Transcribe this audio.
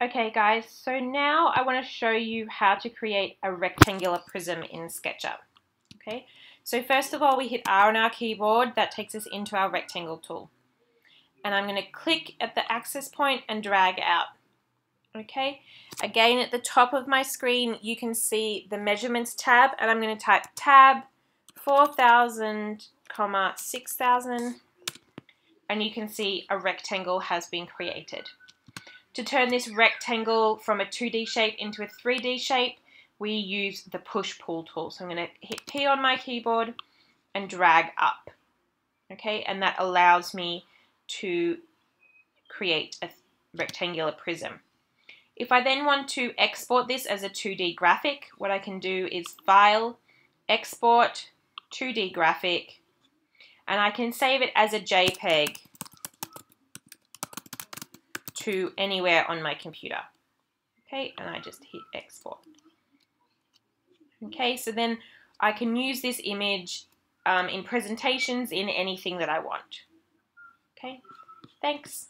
Okay guys, so now I want to show you how to create a rectangular prism in SketchUp. Okay, so first of all we hit R on our keyboard, that takes us into our rectangle tool. And I'm going to click at the access point and drag out. Okay, again at the top of my screen you can see the measurements tab and I'm going to type tab 4000 comma 6000 and you can see a rectangle has been created. To turn this rectangle from a 2D shape into a 3D shape, we use the push-pull tool. So I'm going to hit P on my keyboard and drag up. Okay, and that allows me to create a rectangular prism. If I then want to export this as a 2D graphic, what I can do is File, Export, 2D Graphic, and I can save it as a JPEG to anywhere on my computer. Okay, and I just hit export. Okay, so then I can use this image um, in presentations in anything that I want. Okay, thanks.